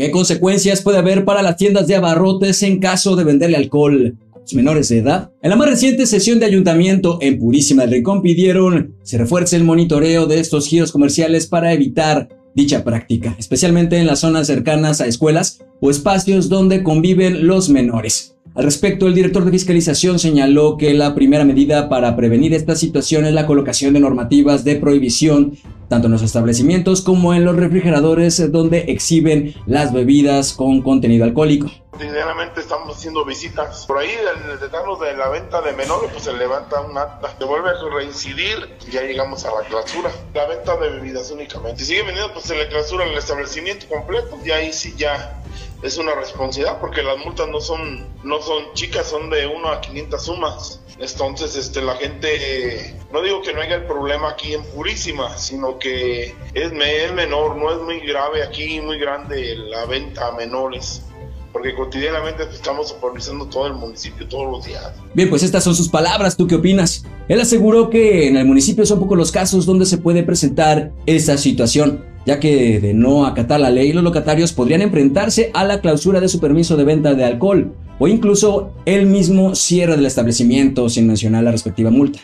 ¿Qué consecuencias puede haber para las tiendas de abarrotes en caso de venderle alcohol a menores de edad? En la más reciente sesión de ayuntamiento en Purísima del Rincón pidieron se refuerce el monitoreo de estos giros comerciales para evitar dicha práctica, especialmente en las zonas cercanas a escuelas o espacios donde conviven los menores. Al respecto, el director de fiscalización señaló que la primera medida para prevenir esta situación es la colocación de normativas de prohibición tanto en los establecimientos como en los refrigeradores donde exhiben las bebidas con contenido alcohólico. Cotidianamente estamos haciendo visitas. Por ahí, al detenernos de la venta de menores, pues se levanta un acta. Se vuelve a reincidir, ya llegamos a la clausura. La venta de bebidas únicamente. Y sigue vendiendo, pues se le clausura el establecimiento completo. Y ahí sí ya es una responsabilidad porque las multas no son no son chicas, son de 1 a 500 sumas. Entonces, este la gente no digo que no haya el problema aquí en Purísima, sino que es, es menor, no es muy grave aquí, muy grande la venta a menores porque cotidianamente estamos supervisando todo el municipio todos los días. Bien, pues estas son sus palabras, ¿tú qué opinas? Él aseguró que en el municipio son pocos los casos donde se puede presentar esa situación, ya que de no acatar la ley los locatarios podrían enfrentarse a la clausura de su permiso de venta de alcohol o incluso el mismo cierre del establecimiento sin mencionar la respectiva multa.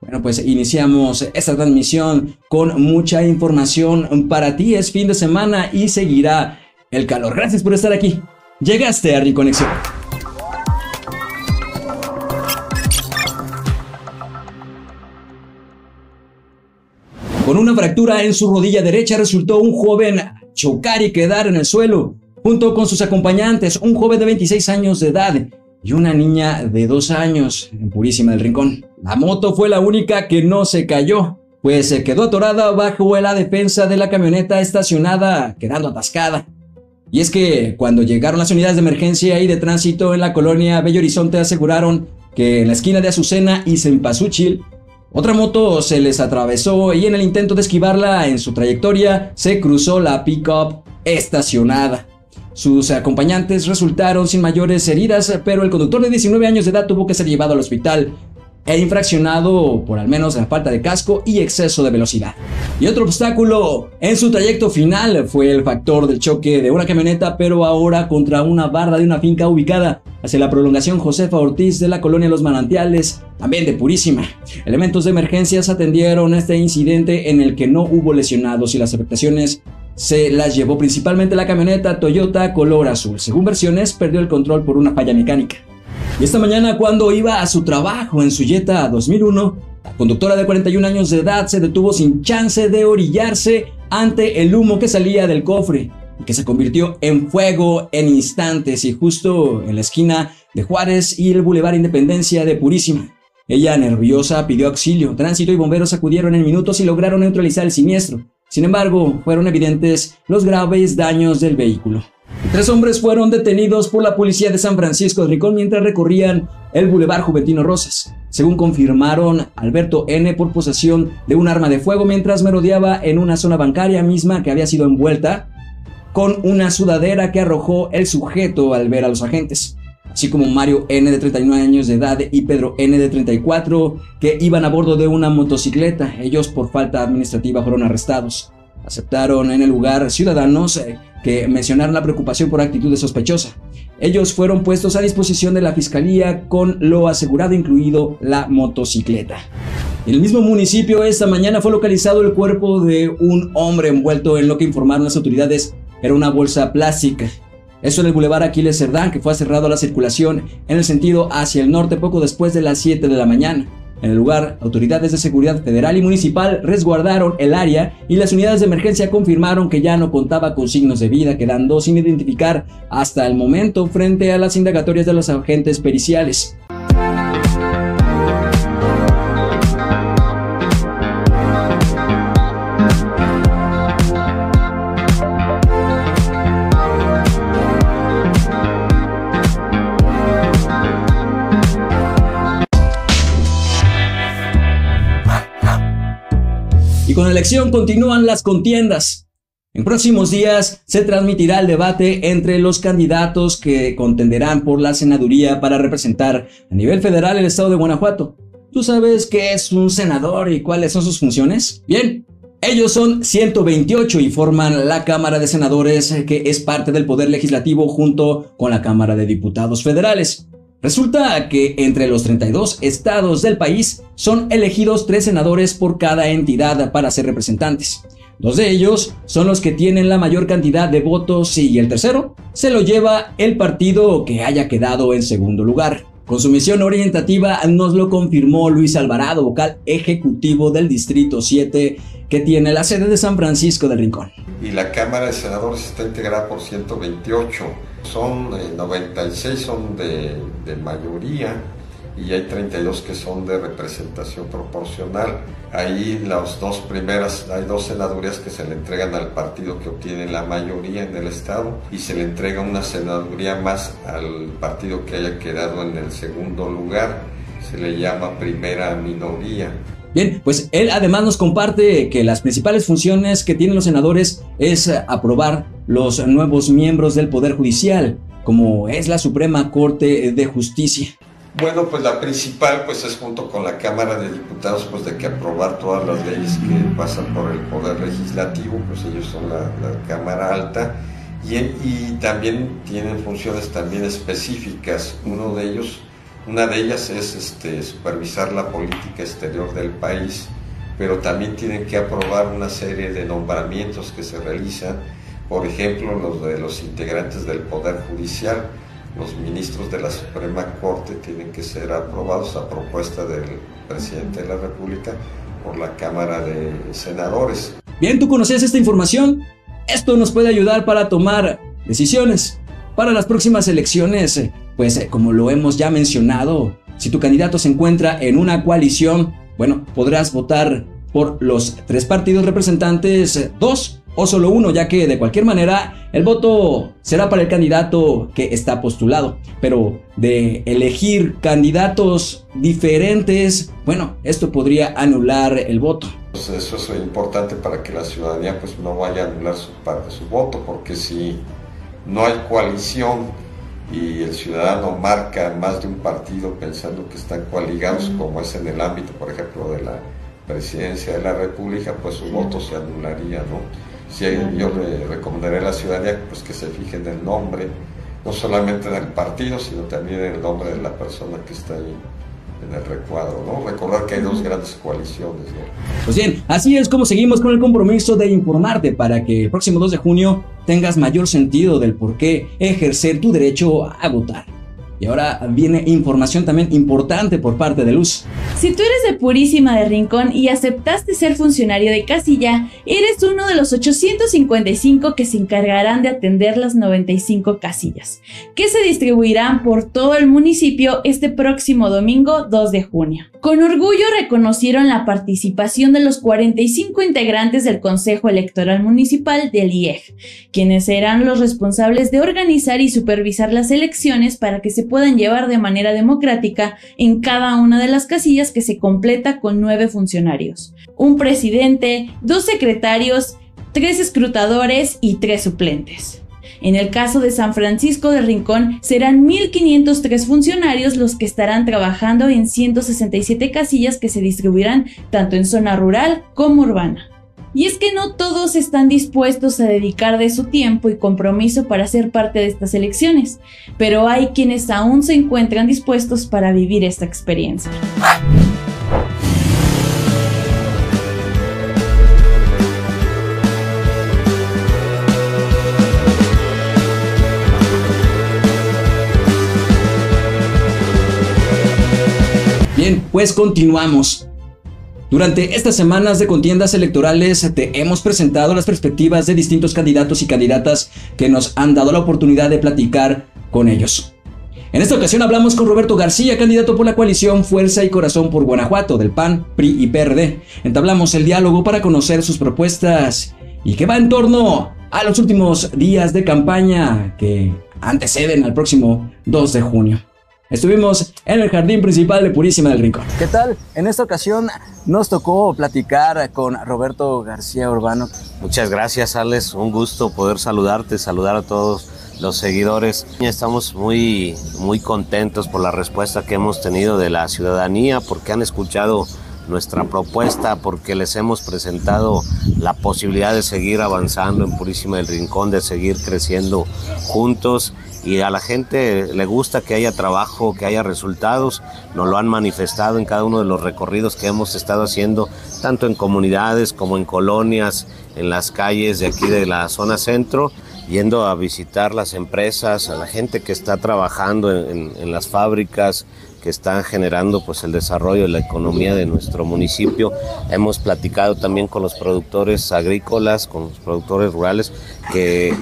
Bueno, pues iniciamos esta transmisión con mucha información para ti. Es fin de semana y seguirá el calor. Gracias por estar aquí. Llegaste a Reconexión. Una fractura en su rodilla derecha resultó un joven chocar y quedar en el suelo, junto con sus acompañantes, un joven de 26 años de edad y una niña de 2 años en Purísima del Rincón. La moto fue la única que no se cayó, pues se quedó atorada bajo la defensa de la camioneta estacionada, quedando atascada. Y es que cuando llegaron las unidades de emergencia y de tránsito en la colonia Bello Horizonte aseguraron que en la esquina de Azucena y Cempasúchil, otra moto se les atravesó y en el intento de esquivarla en su trayectoria se cruzó la pick-up estacionada. Sus acompañantes resultaron sin mayores heridas, pero el conductor de 19 años de edad tuvo que ser llevado al hospital e infraccionado por al menos la falta de casco y exceso de velocidad. Y otro obstáculo en su trayecto final fue el factor del choque de una camioneta, pero ahora contra una barda de una finca ubicada hacia la prolongación Josefa Ortiz de la colonia Los Manantiales, también de Purísima. Elementos de emergencias atendieron este incidente en el que no hubo lesionados y las afectaciones se las llevó principalmente la camioneta Toyota color azul. Según versiones, perdió el control por una falla mecánica. Y esta mañana cuando iba a su trabajo en su Jetta 2001, la conductora de 41 años de edad se detuvo sin chance de orillarse ante el humo que salía del cofre que se convirtió en fuego en instantes y justo en la esquina de Juárez y el Boulevard Independencia de Purísima. Ella, nerviosa, pidió auxilio. Tránsito y bomberos acudieron en minutos y lograron neutralizar el siniestro. Sin embargo, fueron evidentes los graves daños del vehículo. Tres hombres fueron detenidos por la policía de San Francisco de Ricón mientras recorrían el Boulevard Juventino Rosas, según confirmaron Alberto N. por posesión de un arma de fuego mientras merodeaba en una zona bancaria misma que había sido envuelta con una sudadera que arrojó el sujeto al ver a los agentes, así como Mario N. de 39 años de edad y Pedro N. de 34 que iban a bordo de una motocicleta. Ellos por falta administrativa fueron arrestados. Aceptaron en el lugar ciudadanos eh, que mencionaron la preocupación por actitudes sospechosas. Ellos fueron puestos a disposición de la fiscalía con lo asegurado incluido la motocicleta. En el mismo municipio esta mañana fue localizado el cuerpo de un hombre envuelto en lo que informaron las autoridades era una bolsa plástica. Eso en el Boulevard Aquiles Cerdán, que fue cerrado a la circulación en el sentido hacia el norte poco después de las 7 de la mañana. En el lugar, autoridades de seguridad federal y municipal resguardaron el área y las unidades de emergencia confirmaron que ya no contaba con signos de vida, quedando sin identificar hasta el momento frente a las indagatorias de los agentes periciales. Con la elección continúan las contiendas. En próximos días se transmitirá el debate entre los candidatos que contenderán por la senaduría para representar a nivel federal el estado de Guanajuato. ¿Tú sabes qué es un senador y cuáles son sus funciones? Bien, Ellos son 128 y forman la Cámara de Senadores que es parte del Poder Legislativo junto con la Cámara de Diputados Federales. Resulta que entre los 32 estados del país son elegidos tres senadores por cada entidad para ser representantes. Dos de ellos son los que tienen la mayor cantidad de votos y el tercero se lo lleva el partido que haya quedado en segundo lugar. Con su misión orientativa nos lo confirmó Luis Alvarado, vocal ejecutivo del Distrito 7, que tiene la sede de San Francisco del Rincón. Y la Cámara de Senadores está integrada por 128, son 96 eh, son de, de mayoría y hay 32 que son de representación proporcional. Ahí las dos primeras, hay dos senadurías que se le entregan al partido que obtiene la mayoría en el Estado y se le entrega una senaduría más al partido que haya quedado en el segundo lugar. Se le llama primera minoría. Bien, pues él además nos comparte que las principales funciones que tienen los senadores es aprobar los nuevos miembros del Poder Judicial, como es la Suprema Corte de Justicia. Bueno, pues la principal pues es junto con la Cámara de Diputados pues de que aprobar todas las leyes que pasan por el Poder Legislativo, pues ellos son la, Cámara Alta y, y, también tienen funciones también específicas. Uno de ellos, una de ellas es este, supervisar la política exterior del país, pero también tienen que aprobar una serie de nombramientos que se realizan, por ejemplo los de los integrantes del Poder Judicial los ministros de la Suprema Corte tienen que ser aprobados a propuesta del presidente de la República por la Cámara de Senadores. Bien, ¿tú conocías esta información? Esto nos puede ayudar para tomar decisiones para las próximas elecciones, pues eh, como lo hemos ya mencionado, si tu candidato se encuentra en una coalición, bueno, podrás votar por los tres partidos representantes, eh, dos o solo uno, ya que de cualquier manera el voto será para el candidato que está postulado. Pero de elegir candidatos diferentes, bueno, esto podría anular el voto. Pues eso es importante para que la ciudadanía pues no vaya a anular su, voto, porque si no hay coalición y el ciudadano marca más de un partido pensando que están coaligados, como es en el ámbito, por ejemplo, de la presidencia de la República, pues su voto se anularía, ¿no? sí, yo le recomendaría a la ciudadanía pues, que se fijen en el nombre, no solamente del partido, sino también en el nombre de la persona que está ahí en el recuadro, ¿no? Recordar que hay dos grandes coaliciones, ¿no? Pues bien, así es como seguimos con el compromiso de informarte para que el próximo 2 de junio tengas mayor sentido del por qué ejercer tu derecho a votar. Y ahora viene información también importante por parte de Luz. Si tú eres de Purísima de Rincón y aceptaste ser funcionario de casilla, eres uno de los 855 que se encargarán de atender las 95 casillas, que se distribuirán por todo el municipio este próximo domingo 2 de junio. Con orgullo reconocieron la participación de los 45 integrantes del Consejo Electoral Municipal del IEG, quienes serán los responsables de organizar y supervisar las elecciones para que se puedan llevar de manera democrática en cada una de las casillas que se completa con nueve funcionarios, un presidente, dos secretarios, tres escrutadores y tres suplentes. En el caso de San Francisco de Rincón, serán 1.503 funcionarios los que estarán trabajando en 167 casillas que se distribuirán tanto en zona rural como urbana. Y es que no todos están dispuestos a dedicar de su tiempo y compromiso para ser parte de estas elecciones, pero hay quienes aún se encuentran dispuestos para vivir esta experiencia. Bien, pues continuamos. Durante estas semanas de contiendas electorales te hemos presentado las perspectivas de distintos candidatos y candidatas que nos han dado la oportunidad de platicar con ellos. En esta ocasión hablamos con Roberto García, candidato por la coalición Fuerza y Corazón por Guanajuato del PAN, PRI y PRD. Entablamos el diálogo para conocer sus propuestas y que va en torno a los últimos días de campaña que anteceden al próximo 2 de junio. Estuvimos en el jardín principal de Purísima del Rincón. ¿Qué tal? En esta ocasión nos tocó platicar con Roberto García Urbano. Muchas gracias, Alex. Un gusto poder saludarte, saludar a todos los seguidores. Estamos muy, muy contentos por la respuesta que hemos tenido de la ciudadanía porque han escuchado nuestra propuesta, porque les hemos presentado la posibilidad de seguir avanzando en Purísima del Rincón, de seguir creciendo juntos y a la gente le gusta que haya trabajo, que haya resultados. Nos lo han manifestado en cada uno de los recorridos que hemos estado haciendo, tanto en comunidades como en colonias, en las calles de aquí de la zona centro, yendo a visitar las empresas, a la gente que está trabajando en, las fábricas, que están generando pues el desarrollo de la economía de nuestro municipio. Hemos platicado también con los productores agrícolas, con los productores rurales que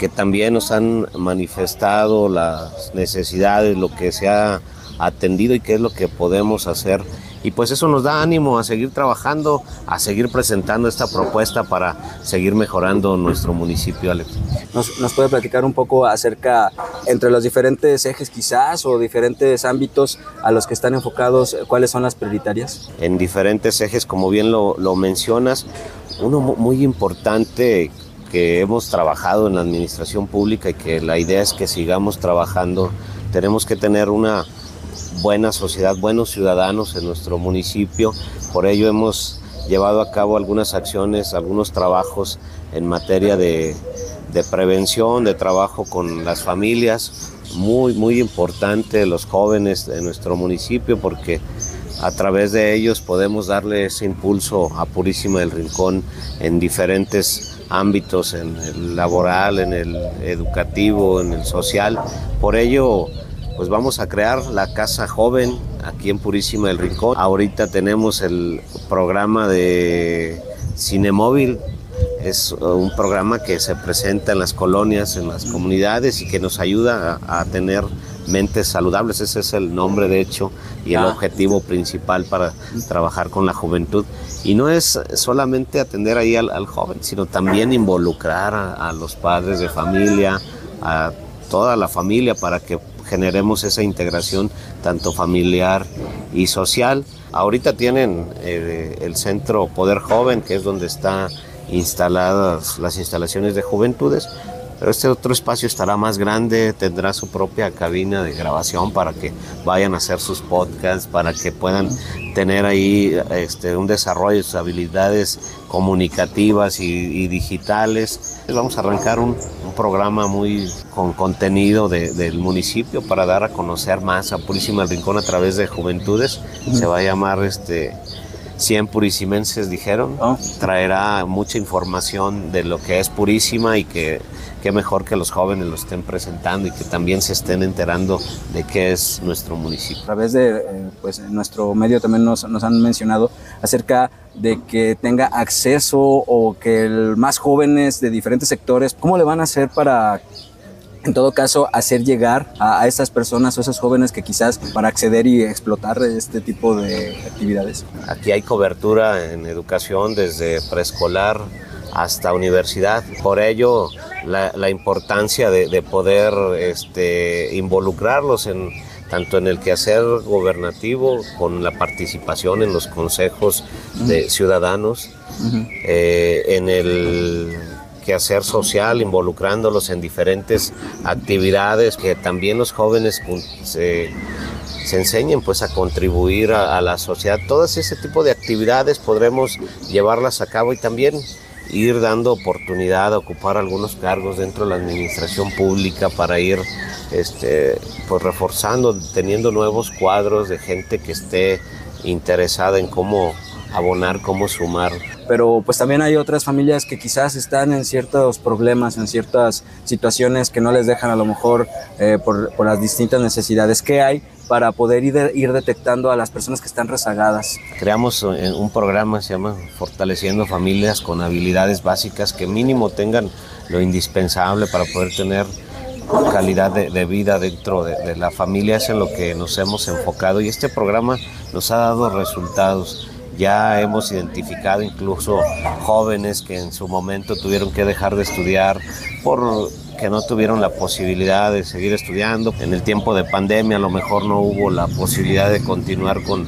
que también nos han manifestado las necesidades, lo que se ha atendido y qué es lo que podemos hacer. Y pues eso nos da ánimo a seguir trabajando, a seguir presentando esta propuesta para seguir mejorando nuestro municipio, Alex. ¿Nos, puede platicar un poco acerca, entre los diferentes ejes quizás o diferentes ámbitos a los que están enfocados, cuáles son las prioritarias? En diferentes ejes, como bien lo, lo mencionas, uno muy importante que hemos trabajado en la administración pública y que la idea es que sigamos trabajando. Tenemos que tener una buena sociedad, buenos ciudadanos en nuestro municipio. Por ello hemos llevado a cabo algunas acciones, algunos trabajos en materia de, prevención, de trabajo con las familias. Muy, muy importante los jóvenes de nuestro municipio porque a través de ellos podemos darle ese impulso a Purísima del Rincón en diferentes ámbitos, en el laboral, en el educativo, en el social. Por ello, pues vamos a crear la Casa Joven aquí en Purísima del Rincón. Ahorita tenemos el programa de Cine Móvil. Es un programa que se presenta en las colonias, en las comunidades y que nos ayuda a, a tener mentes saludables. Ese es el nombre, de hecho, y el objetivo principal para trabajar con la juventud. Y no es solamente atender ahí al, joven, sino también involucrar a, los padres de familia, a toda la familia para que generemos esa integración tanto familiar y social. Ahorita tienen eh, el centro Poder Joven, que es donde están instaladas las instalaciones de juventudes, este otro espacio estará más grande, tendrá su propia cabina de grabación para que vayan a hacer sus podcasts, para que puedan tener ahí este, un desarrollo de sus habilidades comunicativas y, digitales. Vamos a arrancar un, programa muy con contenido del municipio para dar a conocer más a Purísima del Rincón a través de Juventudes. Se va a llamar este 100 purisimenses dijeron, oh. traerá mucha información de lo que es Purísima y que qué mejor que los jóvenes lo estén presentando y que también se estén enterando de qué es nuestro municipio. A través de eh, pues, nuestro medio también nos, nos, han mencionado acerca de que tenga acceso o que el, más jóvenes de diferentes sectores, ¿cómo le van a hacer para en todo caso, hacer llegar a, a, estas personas o esos jóvenes que quizás para acceder y explotar este tipo de actividades? Aquí hay cobertura en educación desde preescolar hasta universidad. Por ello, la, importancia de, poder este, involucrarlos en, tanto en el quehacer gobernativo, con la participación en los consejos de ciudadanos, eh, en el quehacer social, involucrándolos en diferentes actividades, que también los jóvenes se, enseñen pues a contribuir a, a, la sociedad. Todas ese tipo de actividades podremos llevarlas a cabo y también ir dando oportunidad a ocupar algunos cargos dentro de la administración pública para ir este, pues reforzando, teniendo nuevos cuadros de gente que esté interesada en cómo abonar, cómo sumar. Pero pues también hay otras familias que quizás están en ciertos problemas, en ciertas situaciones que no les dejan a lo mejor eh, por, por, las distintas necesidades que hay para poder ir, ir detectando a las personas que están rezagadas. Creamos eh, un programa, se llama Fortaleciendo Familias con habilidades básicas que mínimo tengan lo indispensable para poder tener calidad de, vida dentro de, de, la familia, es en lo que nos hemos enfocado y este programa nos ha dado resultados. Ya hemos identificado incluso jóvenes que en su momento tuvieron que dejar de estudiar por que no tuvieron la posibilidad de seguir estudiando. En el tiempo de pandemia a lo mejor no hubo la posibilidad de continuar con,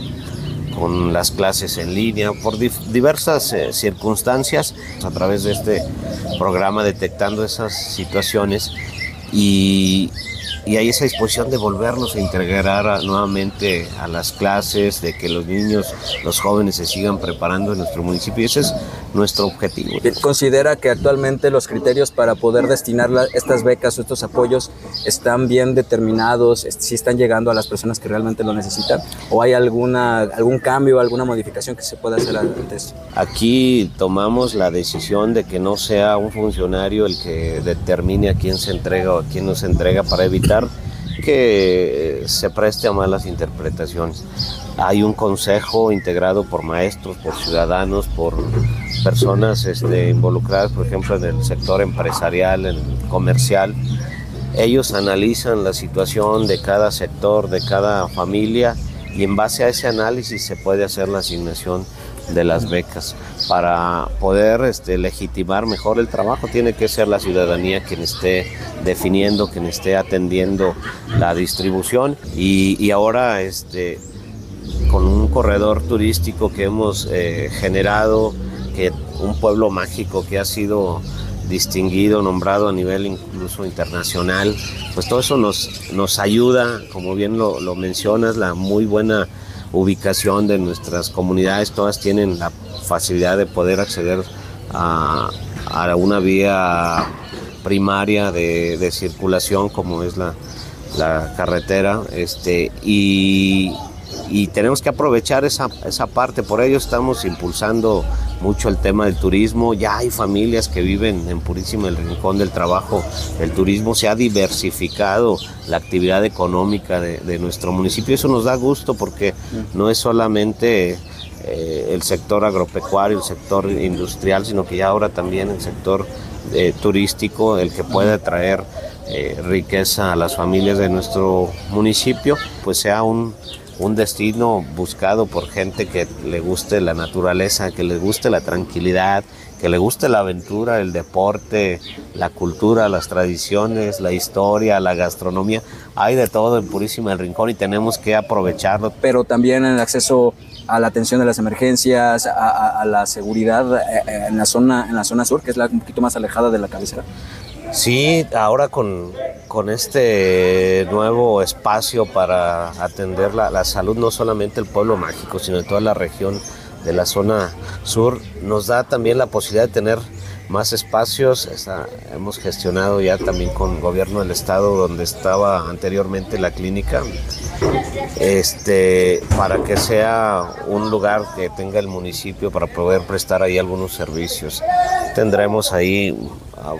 con las clases en línea por diversas eh, circunstancias a través de este programa detectando esas situaciones y y hay esa disposición de volverlos a integrar nuevamente a las clases, de que los niños, los jóvenes se sigan preparando en nuestro municipio. Ese es nuestro objetivo. ¿Considera que actualmente los criterios para poder destinar estas becas o estos apoyos están bien determinados? ¿Si están llegando a las personas que realmente lo necesitan? ¿O hay alguna, algún cambio, alguna modificación que se pueda hacer antes? Aquí tomamos la decisión de que no sea un funcionario el que determine a quién se entrega o a quién no se entrega para evitar que se preste a malas interpretaciones. Hay un consejo integrado por maestros, por ciudadanos, por personas este, involucradas, por ejemplo, en el sector empresarial, en el comercial. Ellos analizan la situación de cada sector, de cada familia y en base a ese análisis se puede hacer la asignación de las becas. Para poder este, legitimar mejor el trabajo tiene que ser la ciudadanía quien esté definiendo, quien esté atendiendo la distribución y, ahora este, con un corredor turístico que hemos eh, generado, que un pueblo mágico que ha sido distinguido, nombrado a nivel incluso internacional, pues todo eso nos, nos ayuda, como bien lo, lo mencionas, la muy buena ubicación de nuestras comunidades, todas tienen la facilidad de poder acceder a, una vía primaria de, circulación como es la, la carretera este, y, y tenemos que aprovechar esa, esa parte. Por ello estamos impulsando mucho el tema del turismo. Ya hay familias que viven en Purísima el Rincón del Trabajo. El turismo se ha diversificado la actividad económica de, nuestro municipio. Eso nos da gusto porque no es solamente eh, el sector agropecuario, el sector industrial, sino que ya ahora también el sector eh, turístico, el que puede traer eh, riqueza a las familias de nuestro municipio, pues sea un un destino buscado por gente que le guste la naturaleza, que le guste la tranquilidad, que le guste la aventura, el deporte, la cultura, las tradiciones, la historia, la gastronomía. Hay de todo en Purísima el Rincón y tenemos que aprovecharlo. Pero también el acceso a la atención de las emergencias, a, la seguridad eh, eh, en la, zona, en la zona sur, que es la un poquito más alejada de la cabecera. Sí, ahora con, este nuevo espacio para atender la, salud, no solamente el pueblo mágico, sino de toda la región de la zona sur, nos da también la posibilidad de tener más espacios. hemos gestionado ya también con el gobierno del estado donde estaba anteriormente la clínica, este, para que sea un lugar que tenga el municipio para poder prestar ahí algunos servicios. Tendremos ahí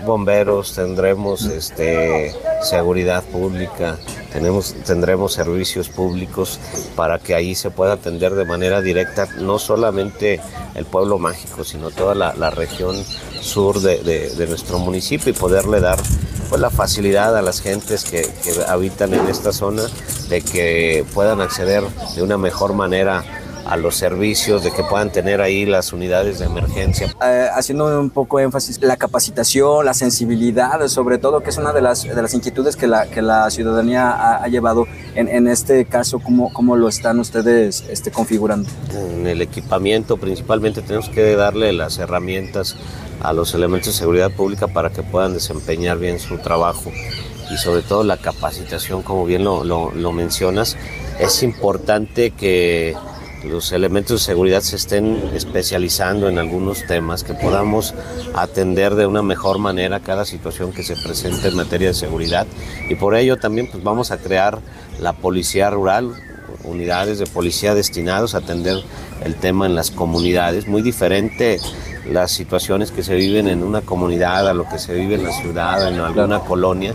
bomberos, tendremos este, seguridad pública, tenemos, tendremos servicios públicos para que ahí se pueda atender de manera directa no solamente el pueblo mágico, sino toda la, región sur de, nuestro municipio y poderle dar pues, la facilidad a las gentes que, que habitan en esta zona de que puedan acceder de una mejor manera a los servicios, de que puedan tener ahí las unidades de emergencia. Eh, haciendo un poco énfasis, la capacitación, la sensibilidad, sobre todo, que es una de las, de las inquietudes que la, que la ciudadanía ha, llevado. En, en, este caso, ¿cómo, ¿cómo lo están ustedes este, configurando? En el equipamiento, principalmente, tenemos que darle las herramientas a los elementos de seguridad pública para que puedan desempeñar bien su trabajo y sobre todo la capacitación, como bien lo, lo, lo mencionas, es importante que los elementos de seguridad se estén especializando en algunos temas, que podamos atender de una mejor manera cada situación que se presente en materia de seguridad. Y por ello también pues, vamos a crear la policía rural, unidades de policía destinados a atender el tema en las comunidades. Muy diferente las situaciones que se viven en una comunidad a lo que se vive en la ciudad, en alguna colonia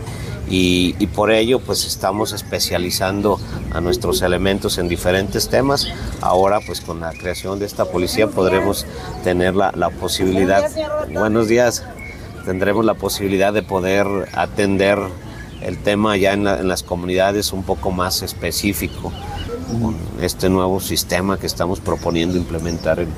y, por ello pues estamos especializando a nuestros elementos en diferentes temas. Ahora pues con la creación de esta policía podremos tener la, posibilidad, buenos días, tendremos la posibilidad de poder atender el tema ya en las comunidades un poco más específico este nuevo sistema que estamos proponiendo implementar en,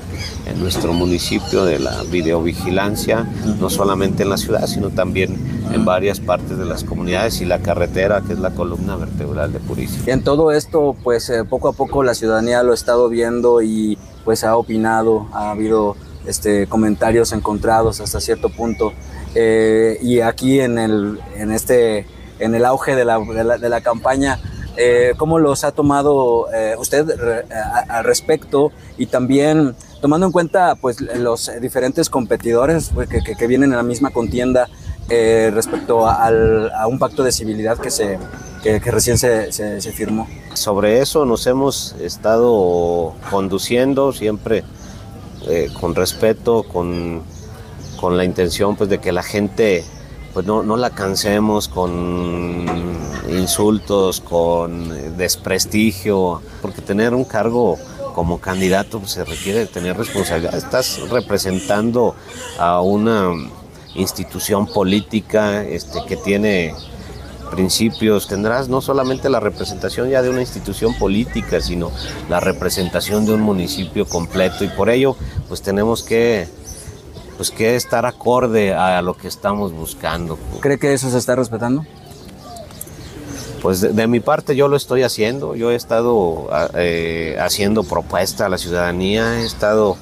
nuestro municipio de la videovigilancia, no solamente en la ciudad, sino también en varias partes de las comunidades y la carretera, que es la columna vertebral de Purísima. En todo esto, pues eh, poco a poco la ciudadanía lo ha estado viendo y pues ha opinado, ha habido este, comentarios encontrados hasta cierto punto. Eh, y aquí en, el, en este en el auge de la, de la, campaña. Eh, ¿Cómo los ha tomado eh, usted al respecto? Y también tomando en cuenta pues, los diferentes competidores pues, que, vienen en la misma contienda respecto al, a un pacto de civilidad que, se, que, recién se, se, se firmó. Sobre eso nos hemos estado conduciendo siempre eh, con respeto, con, con, la intención pues, de que la gente pues, no, no la cansemos con insultos, con desprestigio, porque tener un cargo como candidato pues, se requiere tener responsabilidad. Estás representando a una institución política este, que tiene principios, tendrás no solamente la representación ya de una institución política, sino la representación de un municipio completo y por ello pues tenemos que pues que estar acorde a lo que estamos buscando. ¿Cree que eso se está respetando? Pues de, mi parte yo lo estoy haciendo, yo he estado eh, haciendo propuesta a la ciudadanía, he estado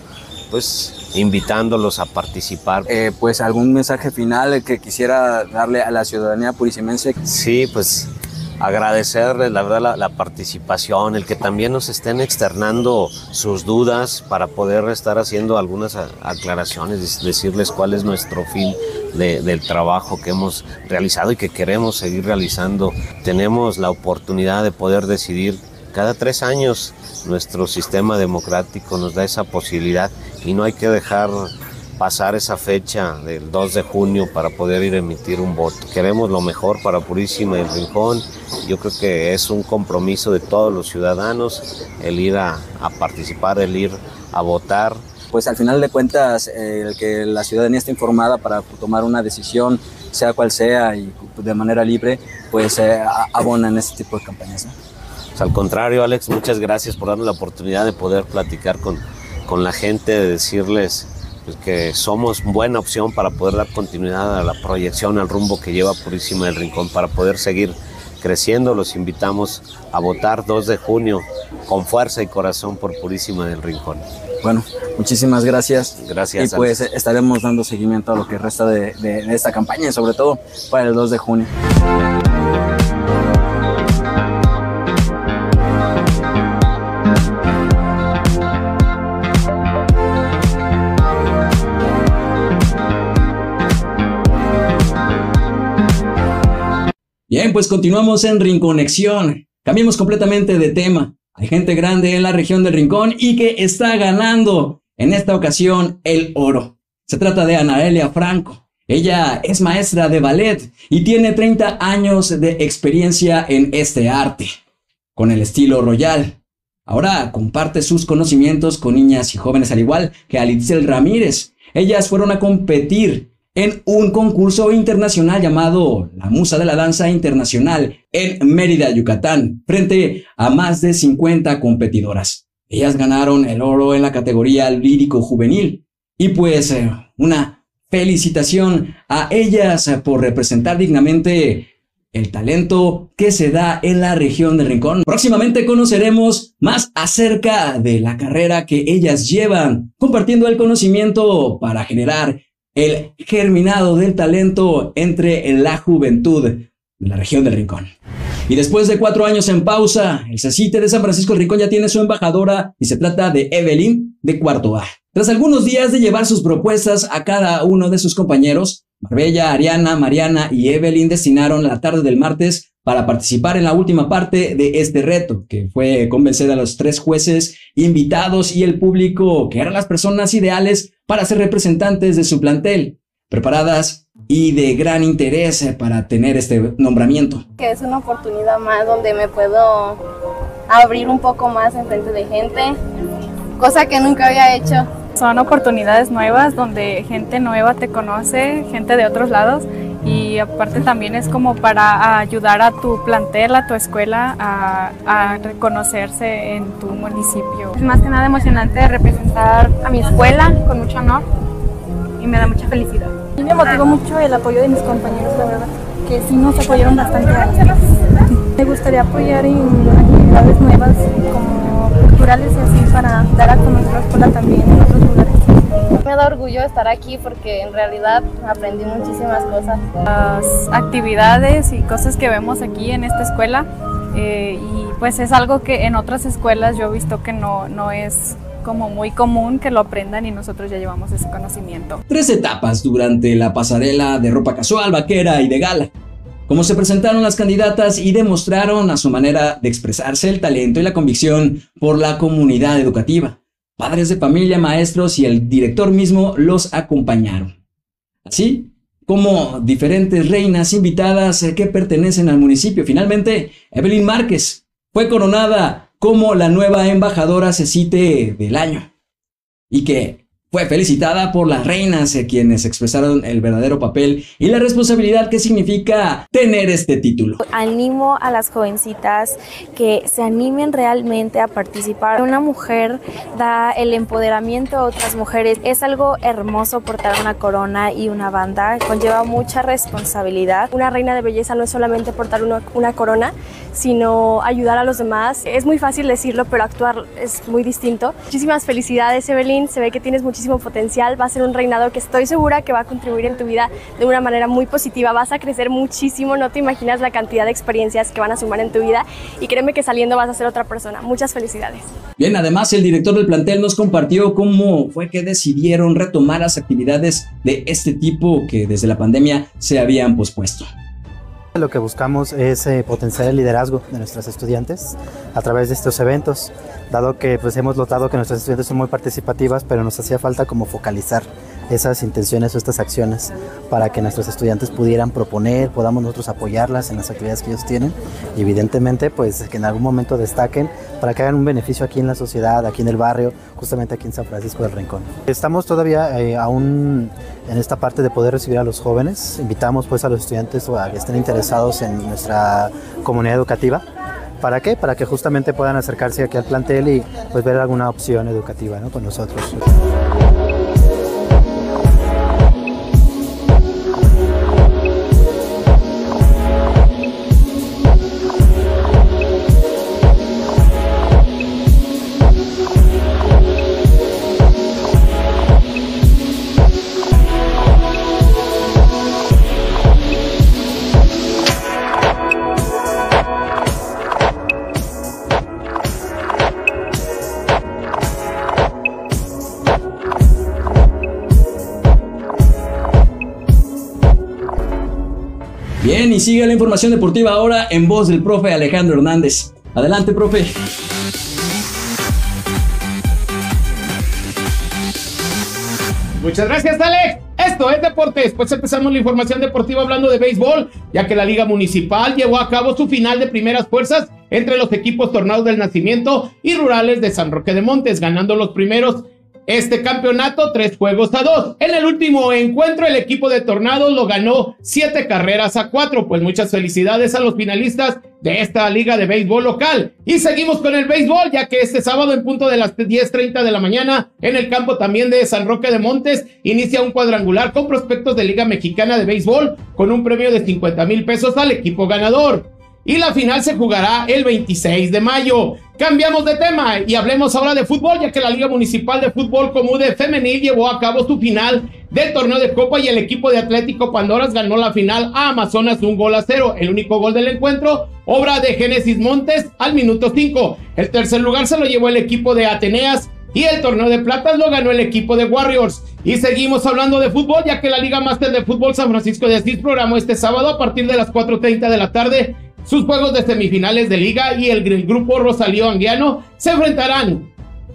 pues invitándolos a participar. Eh, pues algún mensaje final que quisiera darle a la ciudadanía purisimense. Sí, pues agradecerles la verdad la, participación, el que también nos estén externando sus dudas para poder estar haciendo algunas aclaraciones, decirles cuál es nuestro fin del trabajo que hemos realizado y que queremos seguir realizando. Tenemos la oportunidad de poder decidir cada tres años nuestro sistema democrático nos da esa posibilidad y no hay que dejar pasar esa fecha del 2 de junio para poder ir a emitir un voto. Queremos lo mejor para Purísima y el Rincón. Yo creo que es un compromiso de todos los ciudadanos el ir a, participar, el ir a votar. Pues al final de cuentas, eh, el que la ciudadanía esté informada para tomar una decisión, sea cual sea y de manera libre, pues eh, abona en este tipo de campañas. Pues al contrario, Alex, muchas gracias por darnos la oportunidad de poder platicar con, con la gente, de decirles que somos buena opción para poder dar continuidad a la proyección, al rumbo que lleva Purísima del Rincón, para poder seguir creciendo. Los invitamos a votar 2 de junio con fuerza y corazón por Purísima del Rincón. Bueno, muchísimas gracias. Gracias. Y pues estaremos dando seguimiento a lo que resta de, de esta campaña y sobre todo para el 2 de junio. Pues continuamos en Rinconexión. Cambiemos completamente de tema. Hay gente grande en la región del Rincón y que está ganando en esta ocasión el oro. Se trata de Anaelia Franco. Ella es maestra de ballet y tiene 30 años de experiencia en este arte, con el estilo royal. Ahora comparte sus conocimientos con niñas y jóvenes al igual que Alitzel Ramírez. Ellas fueron a competir en un concurso internacional llamado La Musa de la Danza Internacional en Mérida, Yucatán, frente a más de 50 competidoras. Ellas ganaron el oro en la categoría lírico juvenil y pues eh, una felicitación a ellas por representar dignamente el talento que se da en la región del Rincón. Próximamente conoceremos más acerca de la carrera que ellas llevan, compartiendo el conocimiento para generar el germinado del talento entre la juventud de la región del Rincón. Y después de cuatro años en pausa, el CECITE de San Francisco del Rincón ya tiene su embajadora y se trata de Evelyn de cuarto A. Tras algunos días de llevar sus propuestas a cada uno de sus compañeros, Marbella, Ariana, Mariana y Evelyn destinaron la tarde del martes para participar en la última parte de este reto, que fue convencer a los tres jueces invitados y el público que eran las personas ideales para ser representantes de su plantel, preparadas y de gran interés para tener este nombramiento. Que es una oportunidad más donde me puedo abrir un poco más en frente de gente, cosa que nunca había hecho. Son oportunidades nuevas donde gente nueva te conoce, gente de otros lados y aparte también es como para ayudar a tu plantel, a tu escuela a, reconocerse en tu municipio. Es más que nada emocionante representar a mi escuela con mucho honor y me da mucha felicidad. Mí me motivó mucho el apoyo de mis compañeros, la verdad, que sí nos apoyaron bastante. Me gustaría apoyar en actividades nuevas como culturales y así para dar a conocer la escuela también Me da orgullo estar aquí porque en realidad aprendí muchísimas cosas. Las actividades y cosas que vemos aquí en esta escuela eh, y pues es algo que en otras escuelas yo he visto que no, no es como muy común que lo aprendan y nosotros ya llevamos ese conocimiento. Tres etapas durante la pasarela de ropa casual, vaquera y de gala. Cómo se presentaron las candidatas y demostraron a su manera de expresarse el talento y la convicción por la comunidad educativa. Padres de familia, maestros y el director mismo los acompañaron. Así como diferentes reinas invitadas que pertenecen al municipio. Finalmente, Evelyn Márquez fue coronada como la nueva embajadora CECITE del año y que fue felicitada por las reinas, eh, quienes expresaron el verdadero papel y la responsabilidad que significa tener este título. Animo a las jovencitas que se animen realmente a participar. Una mujer da el empoderamiento a otras mujeres. Es algo hermoso portar una corona y una banda. Conlleva mucha responsabilidad. Una reina de belleza no es solamente portar una, una corona, sino ayudar a los demás. Es muy fácil decirlo, pero actuar es muy distinto. Muchísimas felicidades, Evelyn. Se ve que tienes muchísimo potencial. Va a ser un reinado que estoy segura que va a contribuir en tu vida de una manera muy positiva. Vas a crecer muchísimo. No te imaginas la cantidad de experiencias que van a sumar en tu vida. Y créeme que saliendo vas a ser otra persona. Muchas felicidades. Bien, además el director del plantel nos compartió cómo fue que decidieron retomar las actividades de este tipo que desde la pandemia se habían pospuesto. Lo que buscamos es eh, potenciar el liderazgo de nuestros estudiantes a través de estos eventos, dado que pues, hemos notado que nuestras estudiantes son muy participativas, pero nos hacía falta como focalizar esas intenciones o estas acciones para que nuestros estudiantes pudieran proponer, podamos nosotros apoyarlas en las actividades que ellos tienen y evidentemente pues que en algún momento destaquen para que hagan un beneficio aquí en la sociedad, aquí en el barrio, justamente aquí en San Francisco del Rincón. Estamos todavía eh, aún en esta parte de poder recibir a los jóvenes, invitamos pues a los estudiantes a que estén interesados en nuestra comunidad educativa ¿Para qué? Para que justamente puedan acercarse aquí al plantel y pues ver alguna opción educativa ¿no? con nosotros. Bien, y sigue la información deportiva ahora en voz del profe Alejandro Hernández. Adelante, profe. Muchas gracias, Alex. Esto es Deportes. Pues empezamos la información deportiva hablando de béisbol, ya que la Liga Municipal llevó a cabo su final de primeras fuerzas entre los equipos Tornados del Nacimiento y Rurales de San Roque de Montes, ganando los primeros este campeonato tres juegos a dos. En el último encuentro, el equipo de Tornados lo ganó siete carreras a cuatro. Pues muchas felicidades a los finalistas de esta liga de béisbol local. Y seguimos con el béisbol, ya que este sábado en punto de las 10.30 de la mañana, en el campo también de San Roque de Montes, inicia un cuadrangular con prospectos de Liga Mexicana de Béisbol, con un premio de 50 mil pesos al equipo ganador y la final se jugará el 26 de mayo. Cambiamos de tema y hablemos ahora de fútbol, ya que la Liga Municipal de Fútbol Comude Femenil llevó a cabo su final del torneo de Copa y el equipo de Atlético Pandoras ganó la final a Amazonas un gol a cero. El único gol del encuentro, obra de Génesis Montes al minuto 5. El tercer lugar se lo llevó el equipo de Ateneas y el torneo de plata lo ganó el equipo de Warriors. Y seguimos hablando de fútbol, ya que la Liga Máster de Fútbol San Francisco de Asís programó este sábado a partir de las 4.30 de la tarde sus juegos de semifinales de liga y el, grupo Rosalío Anguiano se enfrentarán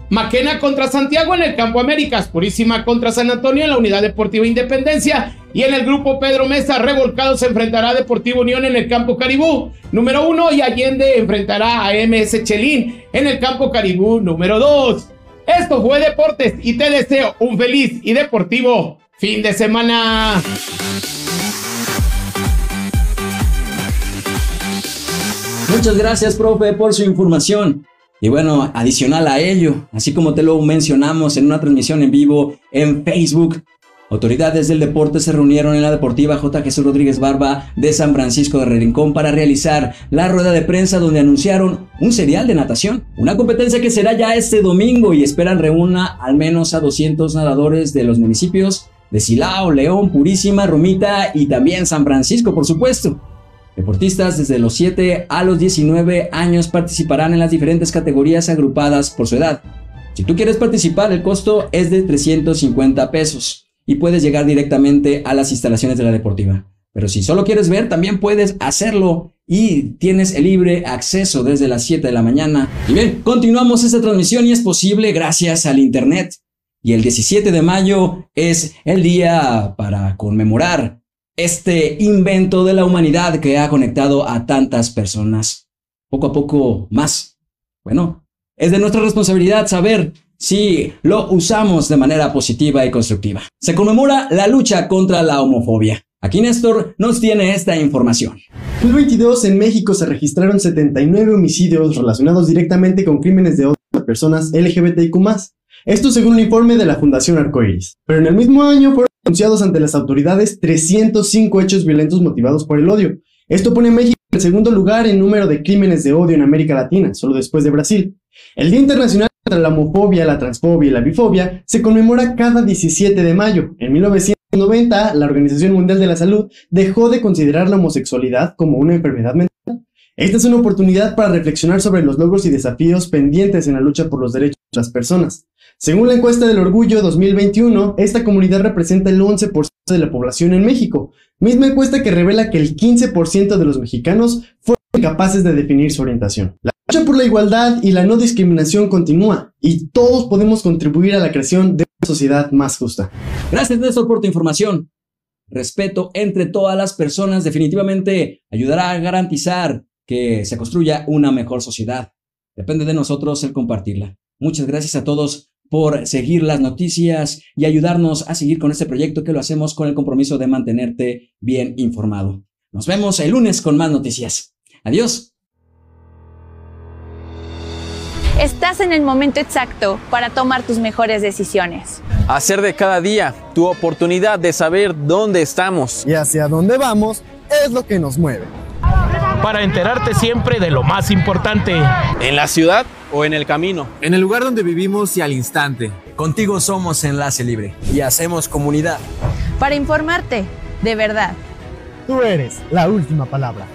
Maquena contra Santiago en el Campo Américas, Purísima contra San Antonio en la Unidad Deportiva Independencia y en el grupo Pedro Mesa Revolcado se enfrentará a Deportivo Unión en el Campo Caribú número uno y Allende enfrentará a MS Chelín en el Campo Caribú número dos. Esto fue Deportes y te deseo un feliz y deportivo fin de semana. Muchas gracias, profe, por su información. Y bueno, adicional a ello, así como te lo mencionamos en una transmisión en vivo en Facebook, Autoridades del deporte se reunieron en la Deportiva J. Jesús Rodríguez Barba de San Francisco de Rincón para realizar la rueda de prensa donde anunciaron un serial de natación, una competencia que será ya este domingo y esperan reúna al menos a 200 nadadores de los municipios de Silao, León, Purísima, Romita y también San Francisco, por supuesto. Deportistas desde los 7 a los 19 años participarán en las diferentes categorías agrupadas por su edad. Si tú quieres participar, el costo es de 350 pesos y puedes llegar directamente a las instalaciones de la deportiva. Pero si solo quieres ver, también puedes hacerlo y tienes el libre acceso desde las 7 de la mañana. Y bien, continuamos esta transmisión y es posible gracias al Internet. Y el 17 de mayo es el día para conmemorar este invento de la humanidad que ha conectado a tantas personas. Poco a poco más. Bueno, es de nuestra responsabilidad saber si lo usamos de manera positiva y constructiva. Se conmemora la lucha contra la homofobia. Aquí Néstor nos tiene esta información. En 2022 en México se registraron 79 homicidios relacionados directamente con crímenes de a personas LGBTIQ+. Esto según un informe de la Fundación Arcoiris. Pero en el mismo año fueron denunciados ante las autoridades 305 hechos violentos motivados por el odio. Esto pone a México en segundo lugar en número de crímenes de odio en América Latina, solo después de Brasil. El Día Internacional contra la Homofobia, la Transfobia y la Bifobia se conmemora cada 17 de mayo. En 1990, la Organización Mundial de la Salud dejó de considerar la homosexualidad como una enfermedad mental. Esta es una oportunidad para reflexionar sobre los logros y desafíos pendientes en la lucha por los derechos de las personas. Según la encuesta del Orgullo 2021, esta comunidad representa el 11% de la población en México, misma encuesta que revela que el 15% de los mexicanos fueron incapaces de definir su orientación. La lucha por la igualdad y la no discriminación continúa, y todos podemos contribuir a la creación de una sociedad más justa. Gracias Néstor por tu información. Respeto entre todas las personas definitivamente ayudará a garantizar que se construya una mejor sociedad. Depende de nosotros el compartirla. Muchas gracias a todos por seguir las noticias y ayudarnos a seguir con este proyecto que lo hacemos con el compromiso de mantenerte bien informado. Nos vemos el lunes con más noticias. Adiós. Estás en el momento exacto para tomar tus mejores decisiones. Hacer de cada día tu oportunidad de saber dónde estamos. Y hacia dónde vamos es lo que nos mueve. Para enterarte siempre de lo más importante. En la ciudad o en el camino. En el lugar donde vivimos y al instante. Contigo somos Enlace Libre y hacemos comunidad. Para informarte, de verdad. Tú eres la última palabra.